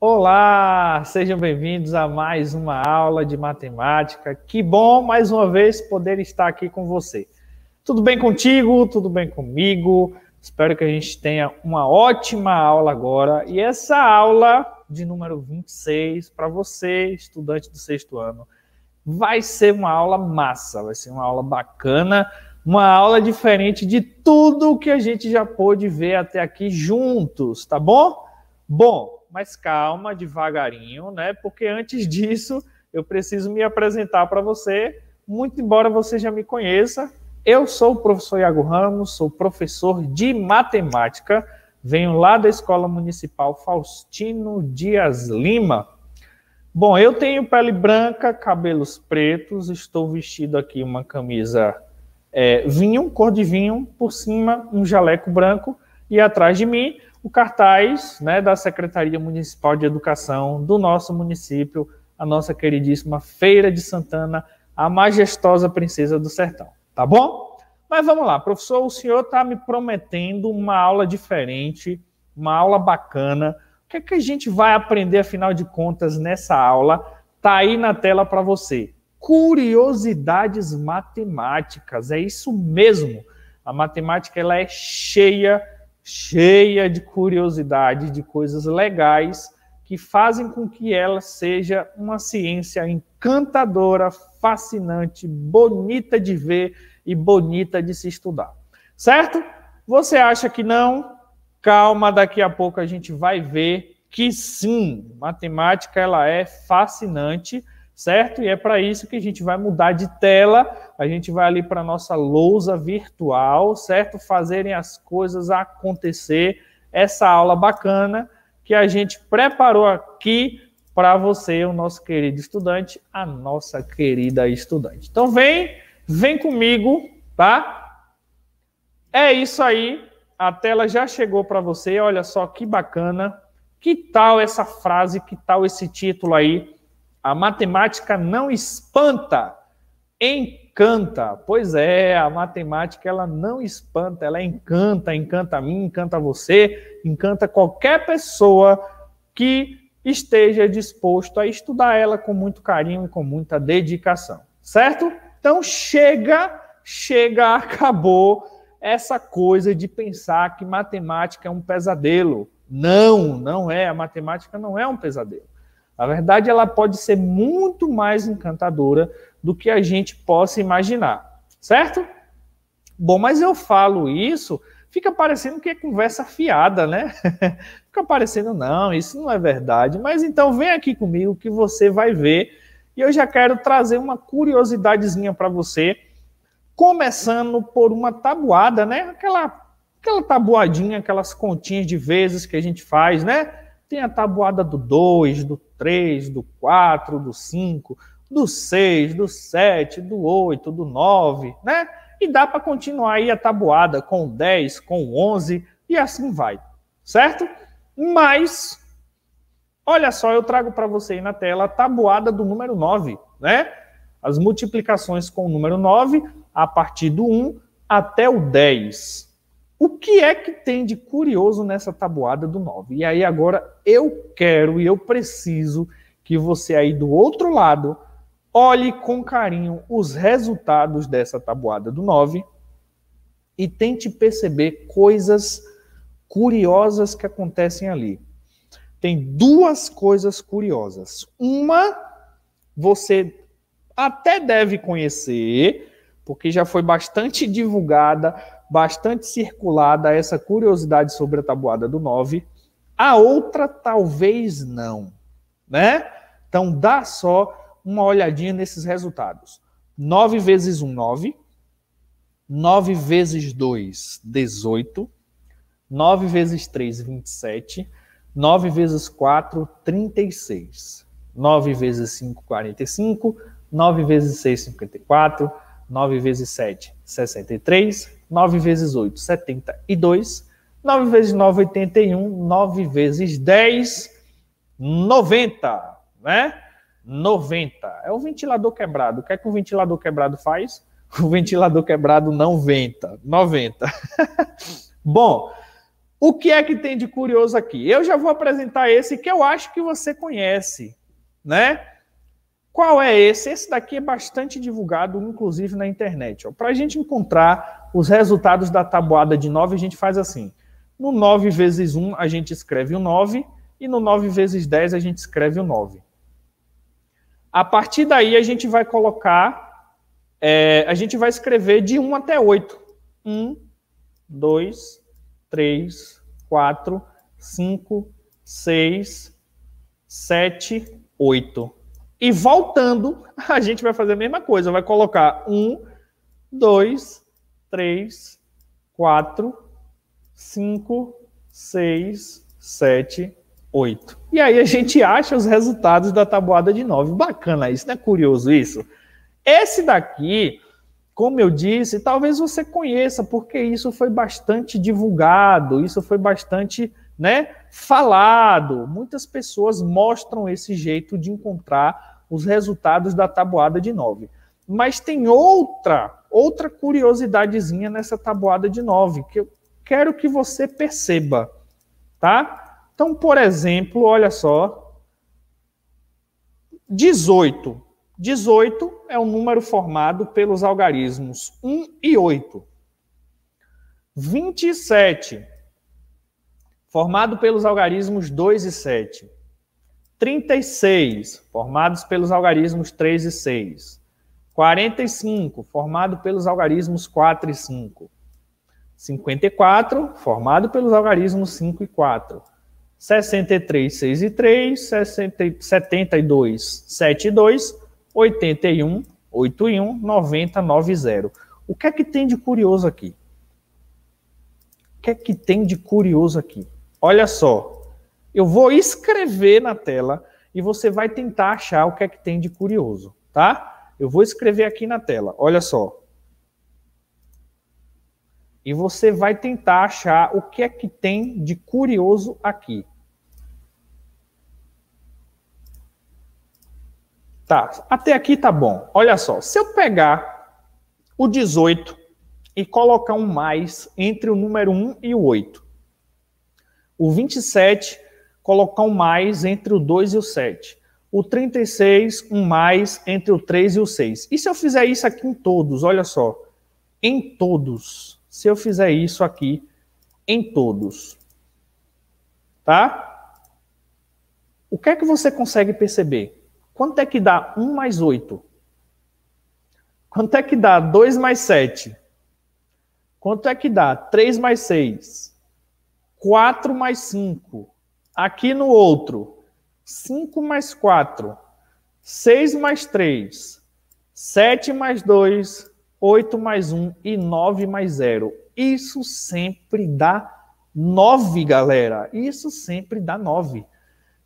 Olá, sejam bem-vindos a mais uma aula de matemática. Que bom mais uma vez poder estar aqui com você. Tudo bem contigo? Tudo bem comigo? Espero que a gente tenha uma ótima aula agora. E essa aula de número 26 para você, estudante do sexto ano, vai ser uma aula massa, vai ser uma aula bacana, uma aula diferente de tudo que a gente já pôde ver até aqui juntos, tá bom? Bom, mas calma, devagarinho, né? Porque antes disso, eu preciso me apresentar para você, muito embora você já me conheça. Eu sou o professor Iago Ramos, sou professor de matemática, venho lá da Escola Municipal Faustino Dias Lima. Bom, eu tenho pele branca, cabelos pretos, estou vestido aqui uma camisa é, vinho, cor de vinho, por cima um jaleco branco e atrás de mim o cartaz né, da Secretaria Municipal de Educação do nosso município, a nossa queridíssima Feira de Santana, a majestosa Princesa do Sertão. Tá bom? Mas vamos lá, professor, o senhor está me prometendo uma aula diferente, uma aula bacana. O que é que a gente vai aprender, afinal de contas, nessa aula? Tá aí na tela para você. Curiosidades matemáticas, é isso mesmo. A matemática ela é cheia cheia de curiosidade, de coisas legais que fazem com que ela seja uma ciência encantadora, fascinante, bonita de ver e bonita de se estudar. Certo? Você acha que não? Calma, daqui a pouco a gente vai ver que sim, matemática ela é fascinante certo? E é para isso que a gente vai mudar de tela, a gente vai ali para a nossa lousa virtual, certo? Fazerem as coisas acontecer. Essa aula bacana que a gente preparou aqui para você, o nosso querido estudante, a nossa querida estudante. Então vem, vem comigo, tá? É isso aí. A tela já chegou para você. Olha só que bacana. Que tal essa frase? Que tal esse título aí? A matemática não espanta, encanta. Pois é, a matemática ela não espanta, ela encanta, encanta a mim, encanta você, encanta qualquer pessoa que esteja disposto a estudar ela com muito carinho e com muita dedicação, certo? Então chega, chega, acabou essa coisa de pensar que matemática é um pesadelo. Não, não é. A matemática não é um pesadelo. Na verdade, ela pode ser muito mais encantadora do que a gente possa imaginar, certo? Bom, mas eu falo isso, fica parecendo que é conversa fiada, né? fica parecendo, não, isso não é verdade. Mas então vem aqui comigo que você vai ver. E eu já quero trazer uma curiosidadezinha para você, começando por uma tabuada, né? Aquela, aquela tabuadinha, aquelas continhas de vezes que a gente faz, né? Tem a tabuada do 2, do 3, do 4, do 5, do 6, do 7, do 8, do 9, né? E dá para continuar aí a tabuada com 10, com 11 e assim vai, certo? Mas, olha só, eu trago para você aí na tela a tabuada do número 9, né? As multiplicações com o número 9 a partir do 1 até o 10. O que é que tem de curioso nessa tabuada do 9? E aí agora eu quero e eu preciso que você aí do outro lado olhe com carinho os resultados dessa tabuada do 9 e tente perceber coisas curiosas que acontecem ali. Tem duas coisas curiosas. Uma você até deve conhecer, porque já foi bastante divulgada bastante circulada essa curiosidade sobre a tabuada do 9. A outra talvez não, né? Então dá só uma olhadinha nesses resultados. 9 vezes 1, 9. 9 vezes 2, 18. 9 vezes 3, 27. 9 vezes 4, 36. 9 vezes 5, 45. 9 vezes 6, 54. 9 vezes 7, 63. 9 vezes 8, 72. 9 vezes 9, 81. 9 vezes 10, 90. Né? 90. É o ventilador quebrado. O que é que o ventilador quebrado faz? O ventilador quebrado não venta. 90. Bom, O que é que tem de curioso aqui? Eu já vou apresentar esse que eu acho que você conhece, né? Qual é esse? Esse daqui é bastante divulgado, inclusive na internet. Para a gente encontrar os resultados da tabuada de 9, a gente faz assim. No 9 vezes 1, a gente escreve o 9, e no 9 vezes 10, a gente escreve o 9. A partir daí, a gente vai colocar, é, a gente vai escrever de 1 até 8. 1, 2, 3, 4, 5, 6, 7, 8. E voltando, a gente vai fazer a mesma coisa. Vai colocar 1, 2, 3, 4, 5, 6, 7, 8. E aí a gente acha os resultados da tabuada de 9. Bacana isso, não é curioso isso? Esse daqui como eu disse, talvez você conheça, porque isso foi bastante divulgado, isso foi bastante né, falado. Muitas pessoas mostram esse jeito de encontrar os resultados da tabuada de 9. Mas tem outra, outra curiosidadezinha nessa tabuada de 9 que eu quero que você perceba, tá? Então, por exemplo, olha só, 18. 18 é um número formado pelos algarismos 1 e 8. 27, formado pelos algarismos 2 e 7. 36, formados pelos algarismos 3 e 6. 45, formado pelos algarismos 4 e 5. 54, formado pelos algarismos 5 e 4. 63, 6 e 3. 60, 72, 7 e 2 81 81 90 90. O que é que tem de curioso aqui? O que é que tem de curioso aqui? Olha só, eu vou escrever na tela e você vai tentar achar o que é que tem de curioso, tá? Eu vou escrever aqui na tela, olha só. E você vai tentar achar o que é que tem de curioso aqui. Tá, até aqui tá bom. Olha só, se eu pegar o 18 e colocar um mais entre o número 1 e o 8. O 27, colocar um mais entre o 2 e o 7. O 36, um mais entre o 3 e o 6. E se eu fizer isso aqui em todos, olha só. Em todos. Se eu fizer isso aqui em todos. Tá? O que é que você consegue perceber? Quanto é que dá 1 mais 8? Quanto é que dá 2 mais 7? Quanto é que dá 3 mais 6? 4 mais 5. Aqui no outro, 5 mais 4. 6 mais 3. 7 mais 2. 8 mais 1 e 9 mais 0. Isso sempre dá 9, galera. Isso sempre dá 9.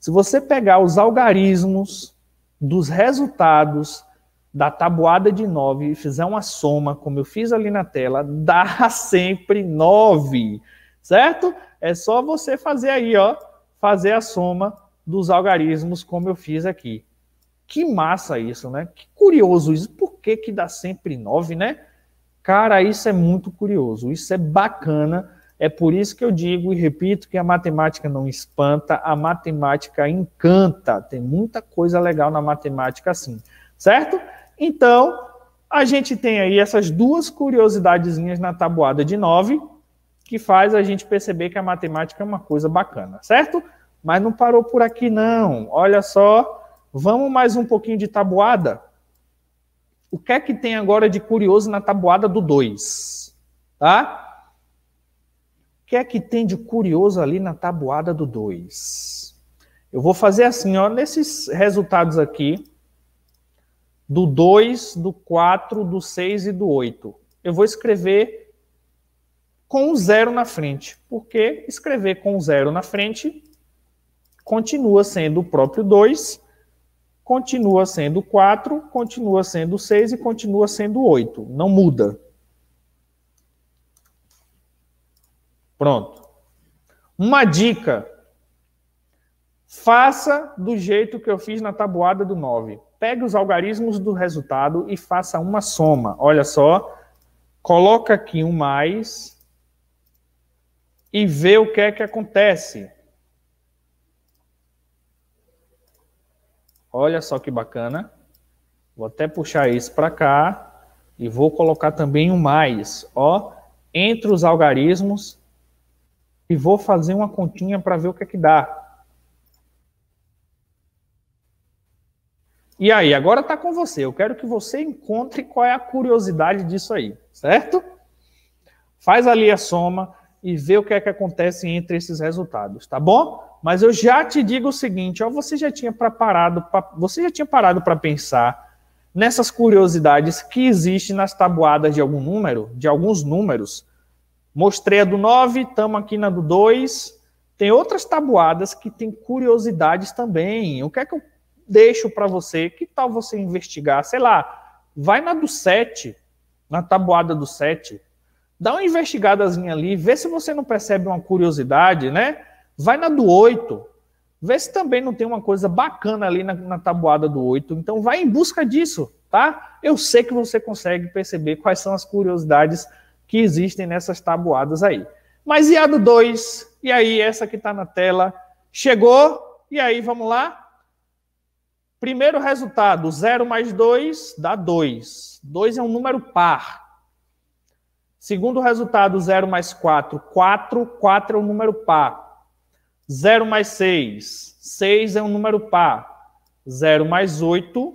Se você pegar os algarismos dos resultados da tabuada de 9 e fizer uma soma, como eu fiz ali na tela, dá sempre 9, certo? É só você fazer aí, ó, fazer a soma dos algarismos como eu fiz aqui. Que massa isso, né? Que curioso isso. Por que que dá sempre 9, né? Cara, isso é muito curioso, isso é bacana é por isso que eu digo e repito que a matemática não espanta, a matemática encanta. Tem muita coisa legal na matemática assim, certo? Então, a gente tem aí essas duas curiosidadezinhas na tabuada de 9, que faz a gente perceber que a matemática é uma coisa bacana, certo? Mas não parou por aqui não. Olha só, vamos mais um pouquinho de tabuada. O que é que tem agora de curioso na tabuada do 2? Tá? que é que tem de curioso ali na tabuada do 2? Eu vou fazer assim, ó, nesses resultados aqui, do 2, do 4, do 6 e do 8. Eu vou escrever com o zero na frente, porque escrever com o zero na frente continua sendo o próprio 2, continua sendo o 4, continua sendo o 6 e continua sendo o 8. Não muda. Pronto. Uma dica. Faça do jeito que eu fiz na tabuada do 9. Pegue os algarismos do resultado e faça uma soma. Olha só. Coloca aqui um mais. e ver o que é que acontece. Olha só que bacana. Vou até puxar isso para cá e vou colocar também um mais, ó, entre os algarismos e vou fazer uma continha para ver o que é que dá. E aí, agora está com você. Eu quero que você encontre qual é a curiosidade disso aí, certo? Faz ali a soma e vê o que é que acontece entre esses resultados, tá bom? Mas eu já te digo o seguinte, ó, você já tinha preparado, pra, você já tinha parado para pensar nessas curiosidades que existem nas tabuadas de algum número, de alguns números. Mostrei a do 9, estamos aqui na do 2. Tem outras tabuadas que têm curiosidades também. O que é que eu deixo para você? Que tal você investigar? Sei lá, vai na do 7, na tabuada do 7 dá uma investigadazinha ali, vê se você não percebe uma curiosidade, né? Vai na do 8, vê se também não tem uma coisa bacana ali na, na tabuada do 8. Então vai em busca disso, tá? Eu sei que você consegue perceber quais são as curiosidades que existem nessas tabuadas aí. Mas e a do 2? E aí, essa que está na tela, chegou, e aí, vamos lá? Primeiro resultado, 0 mais 2 dá 2. 2 é um número par. Segundo resultado, 0 mais 4, 4. 4 é um número par. 0 mais 6, 6 é um número par. 0 mais 8,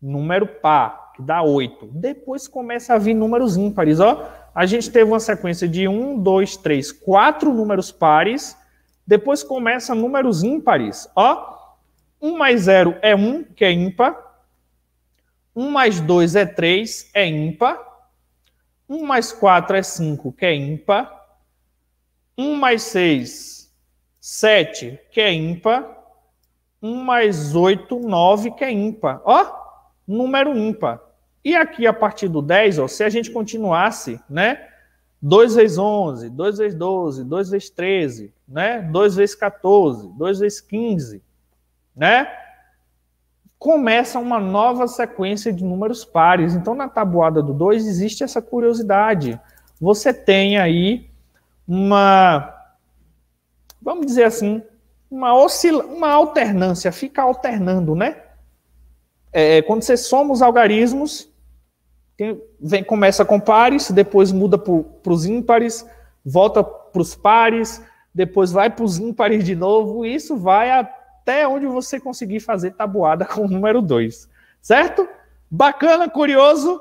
número par, que dá 8. Depois começa a vir números ímpares. Ó. A gente teve uma sequência de 1, 2, 3, 4 números pares. Depois começa números ímpares. Ó. 1 mais 0 é 1, que é ímpar. 1 mais 2 é 3, é ímpar. 1 mais 4 é 5, que é ímpar. 1 mais 6, 7, que é ímpar. 1 mais 8, 9, que é ímpar. Ó, número ímpar. E aqui, a partir do 10, ó, se a gente continuasse, né? 2 vezes 11, 2 vezes 12, 2 vezes 13, né? 2 vezes 14, 2 vezes 15, né? começa uma nova sequência de números pares. Então, na tabuada do 2 existe essa curiosidade. Você tem aí uma, vamos dizer assim, uma, oscila uma alternância, fica alternando, né? É, quando você soma os algarismos, tem, vem, começa com pares, depois muda para os ímpares, volta para os pares, depois vai para os ímpares de novo, e isso vai até até onde você conseguir fazer tabuada com o número 2. Certo? Bacana, curioso?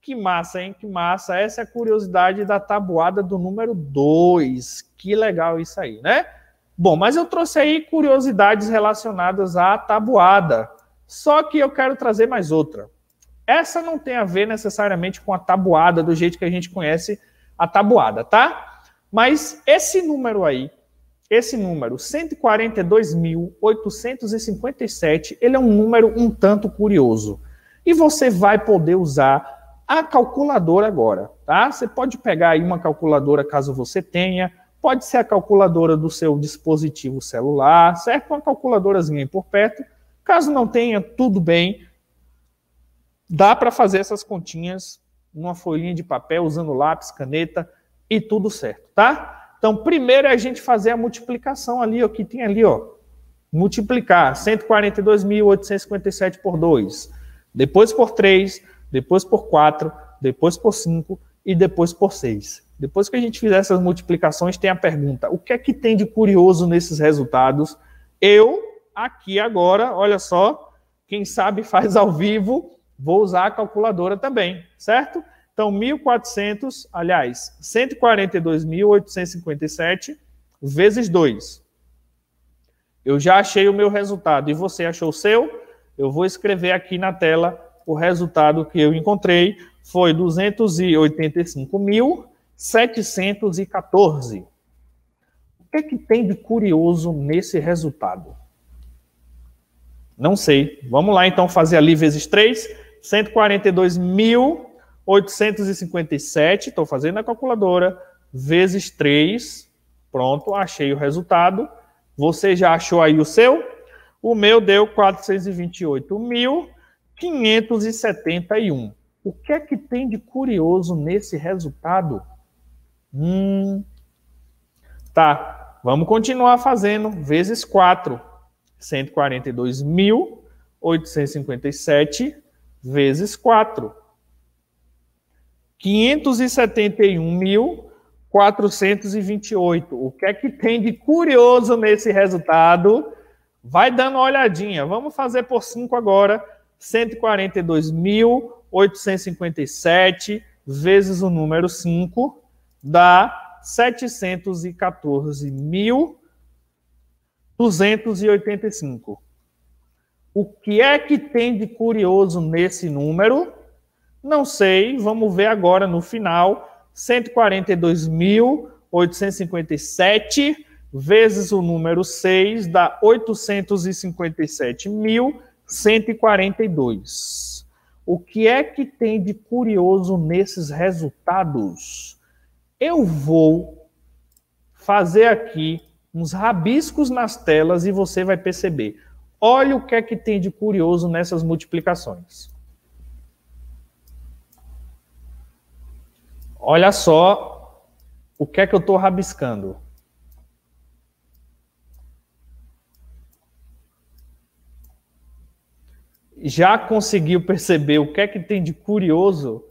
Que massa, hein? Que massa. Essa é a curiosidade da tabuada do número 2. Que legal isso aí, né? Bom, mas eu trouxe aí curiosidades relacionadas à tabuada. Só que eu quero trazer mais outra. Essa não tem a ver necessariamente com a tabuada do jeito que a gente conhece a tabuada, tá? Mas esse número aí, esse número, 142.857, ele é um número um tanto curioso. E você vai poder usar a calculadora agora, tá? Você pode pegar aí uma calculadora caso você tenha, pode ser a calculadora do seu dispositivo celular, certo? Uma calculadorazinha aí por perto. Caso não tenha, tudo bem. Dá para fazer essas continhas numa folhinha de papel, usando lápis, caneta e tudo certo, tá? Então, primeiro é a gente fazer a multiplicação ali, o que tem ali, ó. Multiplicar 142.857 por 2, depois por 3, depois por 4, depois por 5 e depois por 6. Depois que a gente fizer essas multiplicações, tem a pergunta: o que é que tem de curioso nesses resultados? Eu, aqui agora, olha só, quem sabe faz ao vivo, vou usar a calculadora também, certo? Então, 1.400, aliás, 142.857 vezes 2. Eu já achei o meu resultado e você achou o seu? Eu vou escrever aqui na tela o resultado que eu encontrei. Foi 285.714. O que é que tem de curioso nesse resultado? Não sei. Vamos lá, então, fazer ali vezes 3. 142 mil 857, estou fazendo a calculadora, vezes 3, pronto, achei o resultado. Você já achou aí o seu? O meu deu 428.571. O que é que tem de curioso nesse resultado? Hum, Tá, vamos continuar fazendo vezes 4. 142.857 vezes 4. 571.428. O que é que tem de curioso nesse resultado? Vai dando uma olhadinha. Vamos fazer por 5 agora. 142.857 vezes o número 5 dá 714.285. O que é que tem de curioso nesse número? Não sei, vamos ver agora no final. 142.857 vezes o número 6 dá 857.142. O que é que tem de curioso nesses resultados? Eu vou fazer aqui uns rabiscos nas telas e você vai perceber. Olha o que é que tem de curioso nessas multiplicações. Olha só o que é que eu estou rabiscando. Já conseguiu perceber o que é que tem de curioso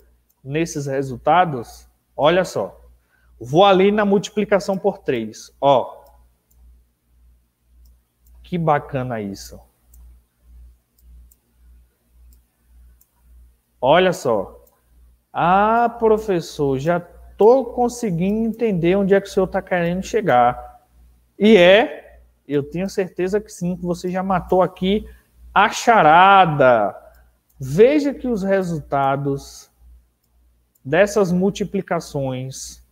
nesses resultados? Olha só. Vou ali na multiplicação por 3. Ó. Que bacana isso. Olha só. Ah, professor, já estou conseguindo entender onde é que o senhor está querendo chegar. E é, eu tenho certeza que sim, que você já matou aqui a charada. Veja que os resultados dessas multiplicações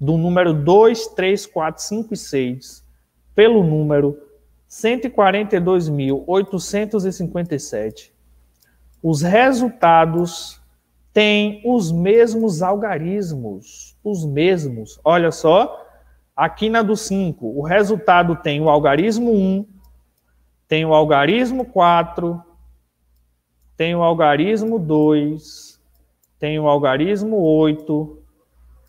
do número 2, 3, 4, 5 e 6 pelo número 142.857, os resultados têm os mesmos algarismos, os mesmos. Olha só, aqui na do 5, o resultado tem o algarismo 1, tem o algarismo 4, tem o algarismo 2, tem o algarismo 8,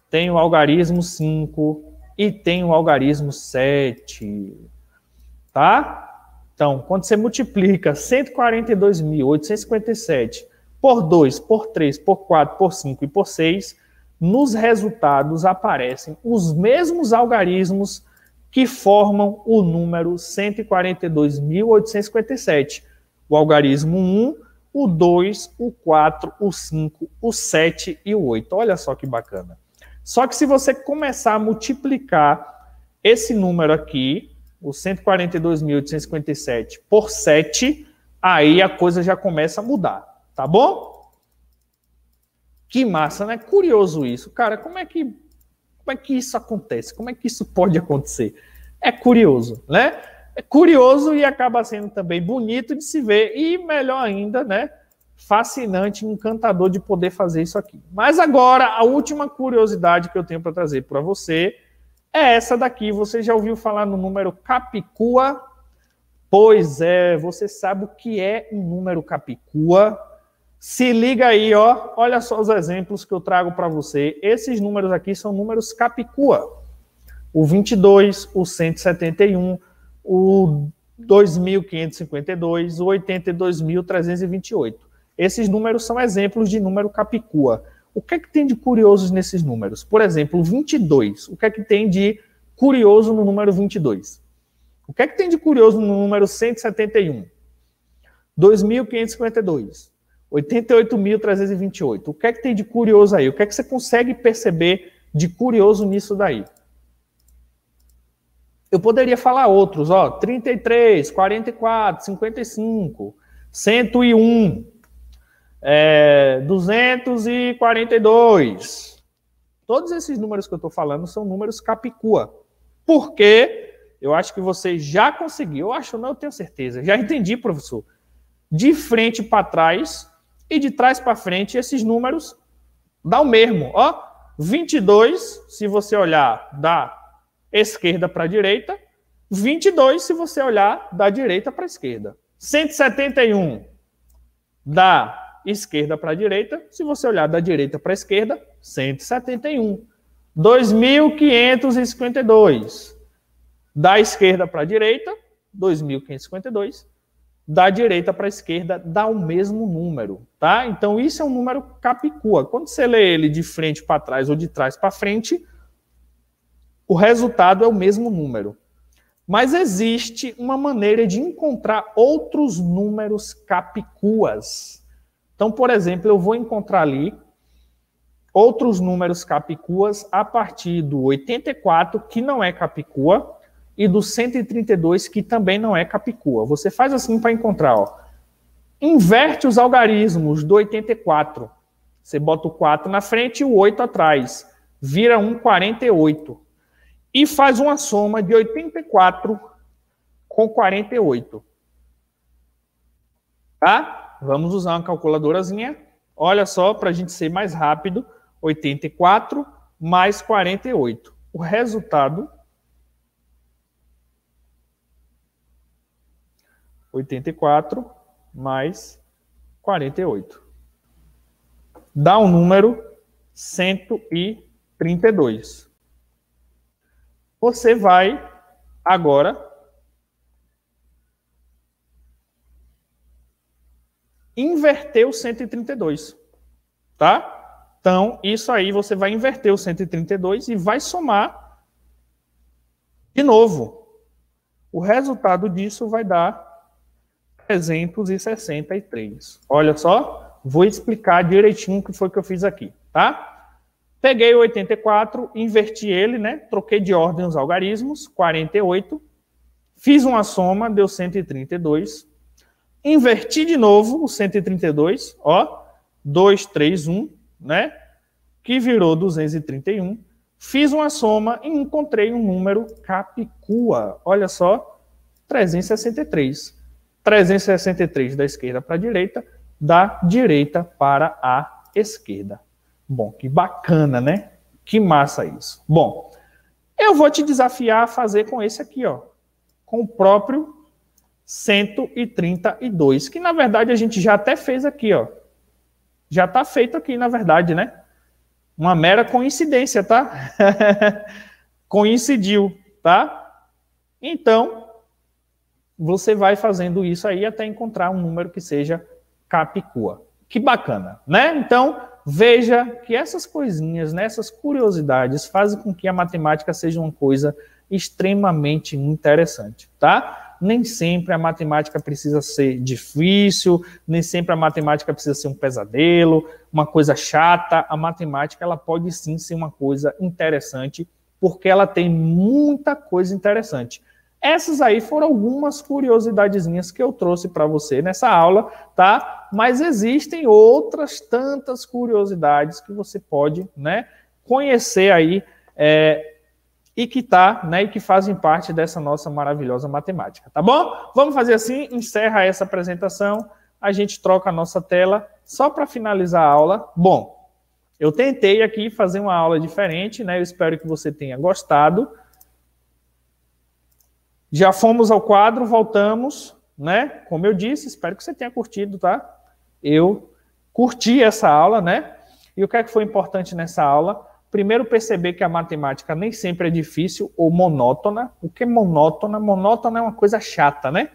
tem o algarismo 5 e tem o algarismo 7. Tá? Então, quando você multiplica 142.857 por 2, por 3, por 4, por 5 e por 6, nos resultados aparecem os mesmos algarismos que formam o número 142.857. O algarismo 1, o 2, o 4, o 5, o 7 e o 8. Olha só que bacana. Só que se você começar a multiplicar esse número aqui, o 142.857 por 7, aí a coisa já começa a mudar, tá bom? Que massa, né? Curioso isso. Cara, como é que como é que isso acontece? Como é que isso pode acontecer? É curioso, né? É curioso e acaba sendo também bonito de se ver e melhor ainda, né? Fascinante, encantador de poder fazer isso aqui. Mas agora, a última curiosidade que eu tenho para trazer para você é essa daqui. Você já ouviu falar no número Capicua? Pois é, você sabe o que é um número Capicua? Se liga aí, ó. Olha só os exemplos que eu trago para você. Esses números aqui são números Capicua. O 22, o 171, o 2552, o 82.328. Esses números são exemplos de número Capicua. O que é que tem de curiosos nesses números? Por exemplo, 22. O que é que tem de curioso no número 22? O que é que tem de curioso no número 171? 2.552. 88.328. O que é que tem de curioso aí? O que é que você consegue perceber de curioso nisso daí? Eu poderia falar outros, ó, 33, 44, 55, 101, é, 242. Todos esses números que eu estou falando são números capicua. Porque eu acho que você já conseguiu, eu acho não, eu tenho certeza. Já entendi, professor. De frente para trás e de trás para frente, esses números dá o mesmo. Ó, 22, se você olhar da esquerda para a direita, 22 se você olhar da direita para a esquerda. 171 da esquerda para a direita, se você olhar da direita para a esquerda, 171. 2.552. Da esquerda para a direita, 2.552. Da direita para a esquerda, dá o mesmo número, tá? Então, isso é um número capicua. Quando você lê ele de frente para trás ou de trás para frente, o resultado é o mesmo número. Mas existe uma maneira de encontrar outros números capicuas. Então, por exemplo, eu vou encontrar ali outros números capicuas a partir do 84, que não é capicua, e do 132, que também não é capicua. Você faz assim para encontrar, ó. Inverte os algarismos do 84. Você bota o 4 na frente e o 8 atrás. Vira um 48. E faz uma soma de 84 com 48. Tá? Vamos usar uma calculadorazinha. Olha só, para a gente ser mais rápido. 84 mais 48. O resultado 84 mais 48. Dá um número 132. Você vai agora inverter o 132, tá? Então, isso aí você vai inverter o 132 e vai somar de novo. O resultado disso vai dar 363. Olha só, vou explicar direitinho o que foi que eu fiz aqui, tá? Peguei o 84, inverti ele, né? Troquei de ordem os algarismos, 48. Fiz uma soma, deu 132. Inverti de novo o 132, ó. 2, 3, 1 né? Que virou 231. Fiz uma soma e encontrei um número capicua. Olha só, 363. 363 da esquerda para a direita, da direita para a esquerda. Bom, que bacana, né? Que massa isso. Bom, eu vou te desafiar a fazer com esse aqui, ó. Com o próprio 132, que na verdade a gente já até fez aqui, ó já está feito aqui, na verdade, né? Uma mera coincidência, tá? Coincidiu, tá? Então, você vai fazendo isso aí até encontrar um número que seja capicua. Que bacana, né? Então, veja que essas coisinhas, né, essas curiosidades fazem com que a matemática seja uma coisa extremamente interessante, tá? nem sempre a matemática precisa ser difícil, nem sempre a matemática precisa ser um pesadelo, uma coisa chata. A matemática ela pode sim ser uma coisa interessante, porque ela tem muita coisa interessante. Essas aí foram algumas curiosidadezinhas que eu trouxe para você nessa aula, tá? Mas existem outras tantas curiosidades que você pode, né, conhecer aí é, e que tá, né, e que fazem parte dessa nossa maravilhosa matemática, tá bom? Vamos fazer assim, encerra essa apresentação, a gente troca a nossa tela só para finalizar a aula. Bom, eu tentei aqui fazer uma aula diferente, né? Eu espero que você tenha gostado. Já fomos ao quadro, voltamos, né? Como eu disse, espero que você tenha curtido, tá? Eu curti essa aula, né? E o que é que foi importante nessa aula? Primeiro, perceber que a matemática nem sempre é difícil ou monótona. O que é monótona? Monótona é uma coisa chata, né?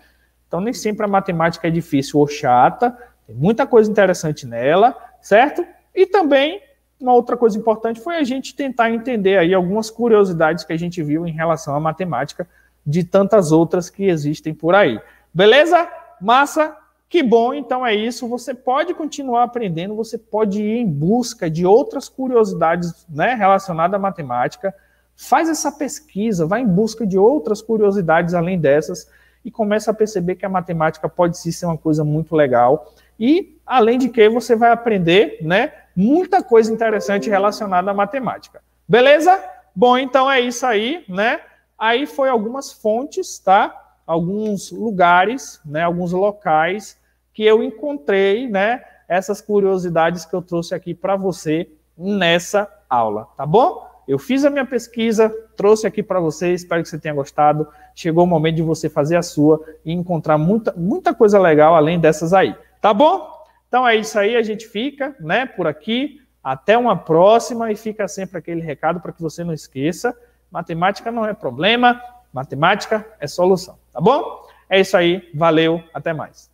Então, nem sempre a matemática é difícil ou chata. Tem muita coisa interessante nela, certo? E também, uma outra coisa importante foi a gente tentar entender aí algumas curiosidades que a gente viu em relação à matemática de tantas outras que existem por aí. Beleza? Massa? Que bom, então é isso. Você pode continuar aprendendo, você pode ir em busca de outras curiosidades né, relacionadas à matemática. Faz essa pesquisa, vai em busca de outras curiosidades além dessas e começa a perceber que a matemática pode sim ser uma coisa muito legal. E, além de que, você vai aprender né, muita coisa interessante relacionada à matemática. Beleza? Bom, então é isso aí, né? Aí foi algumas fontes, tá? Alguns lugares, né? Alguns locais que eu encontrei, né, essas curiosidades que eu trouxe aqui para você nessa aula, tá bom? Eu fiz a minha pesquisa, trouxe aqui para você, espero que você tenha gostado. Chegou o momento de você fazer a sua e encontrar muita, muita coisa legal além dessas aí, tá bom? Então é isso aí, a gente fica, né, por aqui. Até uma próxima e fica sempre aquele recado para que você não esqueça. Matemática não é problema, matemática é solução, tá bom? É isso aí, valeu, até mais.